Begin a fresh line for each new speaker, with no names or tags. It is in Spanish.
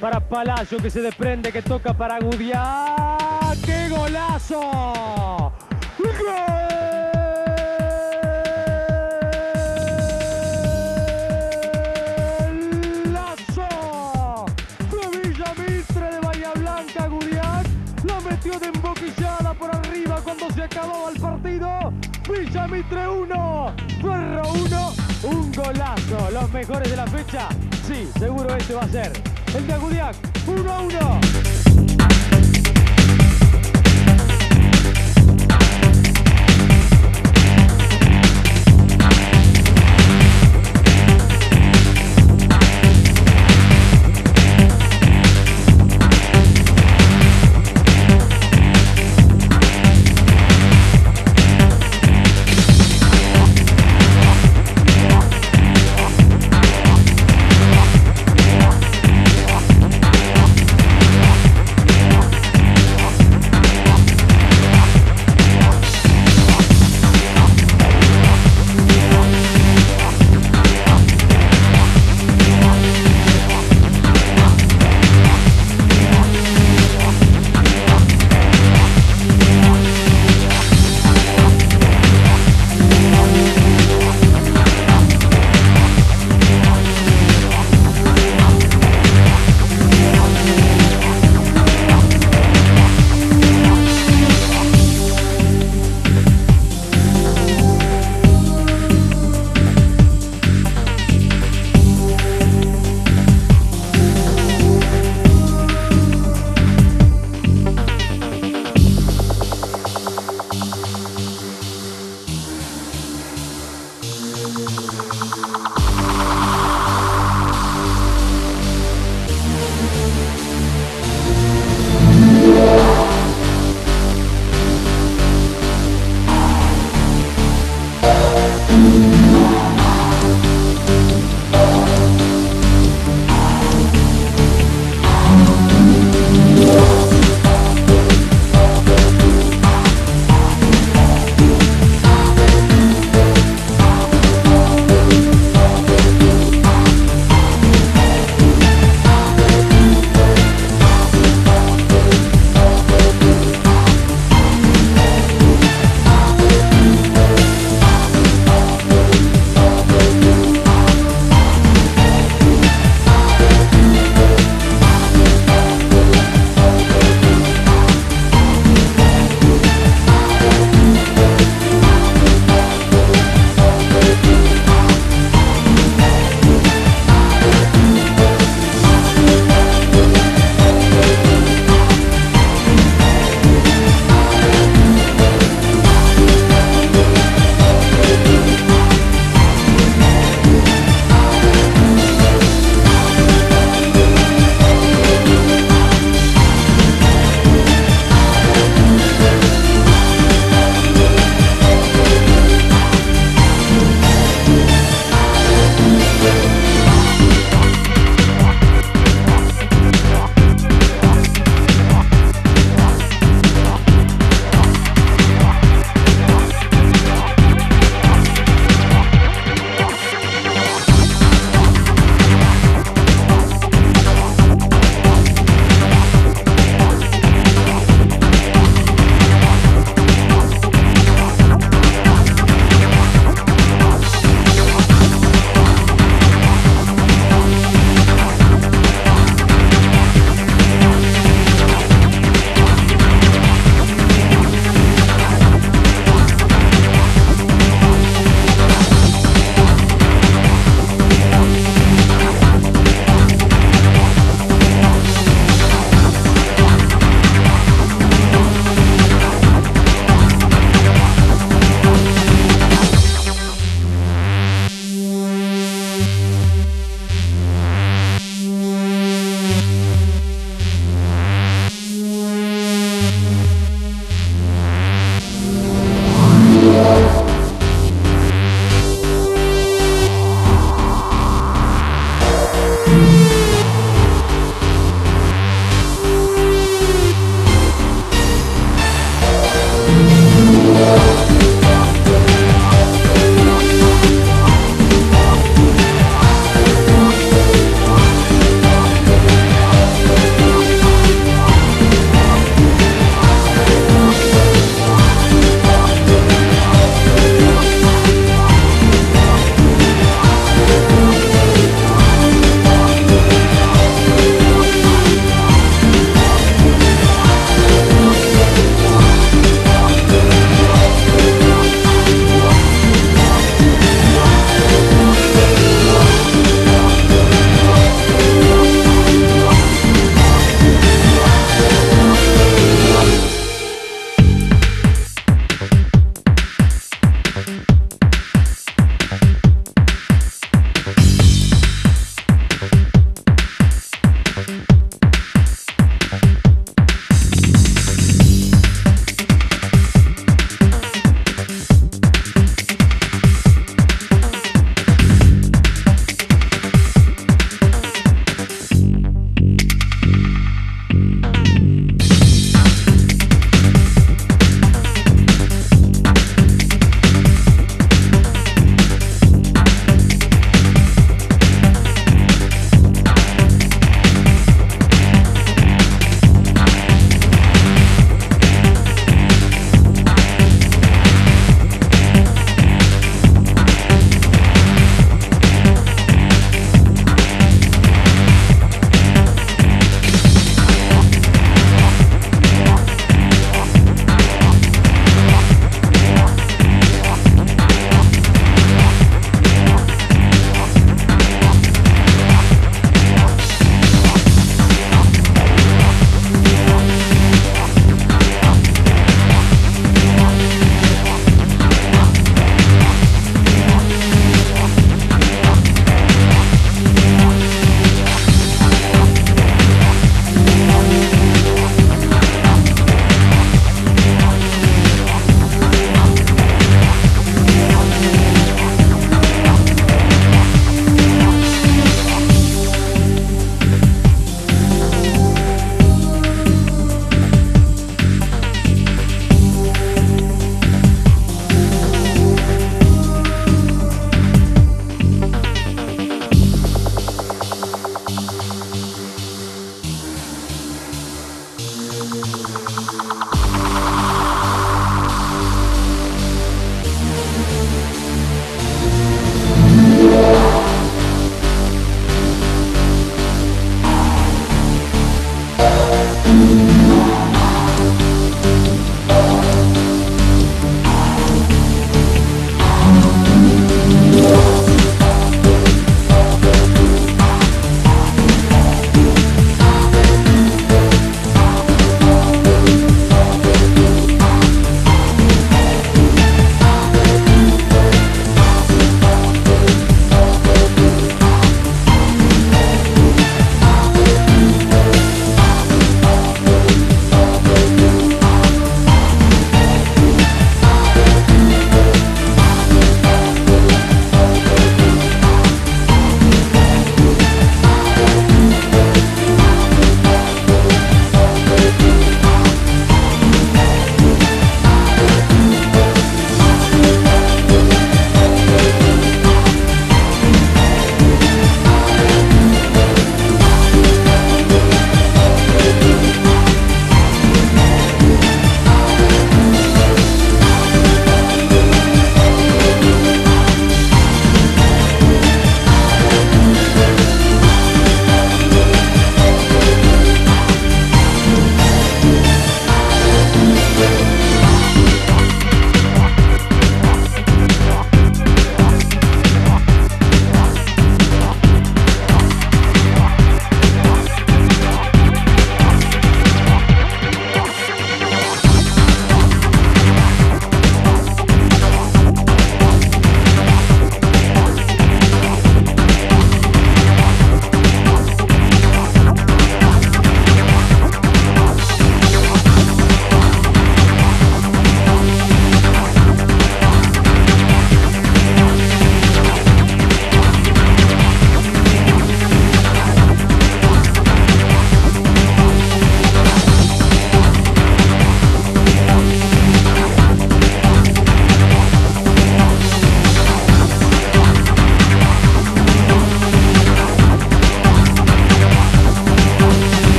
Para Palacio que se desprende, que toca para Gudiá. ¡Qué golazo! ¡Golazo! De Bahía Blanca, Gudián. La metió de emboquillada por arriba cuando se acababa el partido. Villamitre 1, Ferro 1, un golazo. Los mejores de la fecha. Sí, seguro este va a ser. El de Agudiac, 1 a 1.